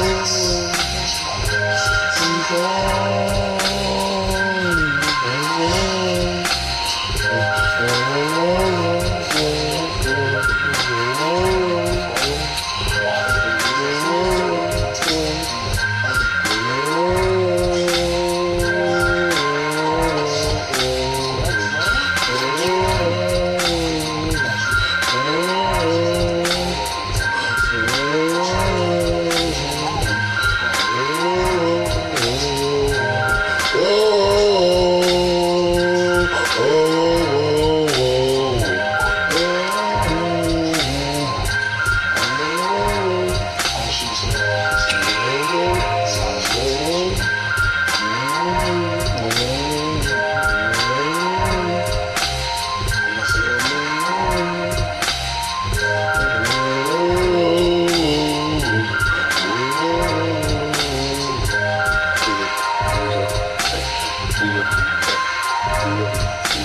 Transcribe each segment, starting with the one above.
Oh.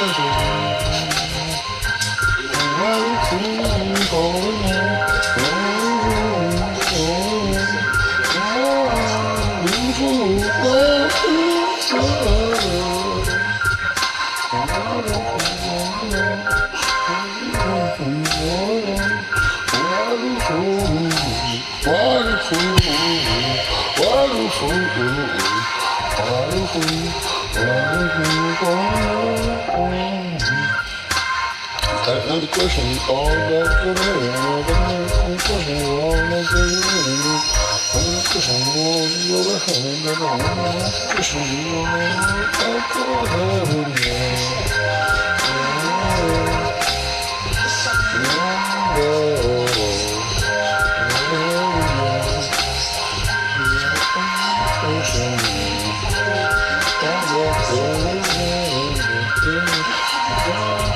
go. Bang. Another question, all that question, all that good Another question, all that good Another question, all that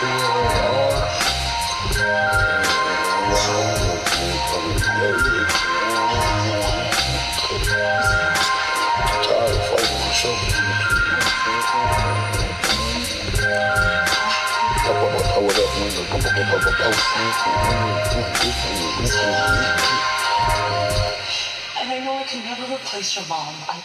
I know I can never replace your mom. I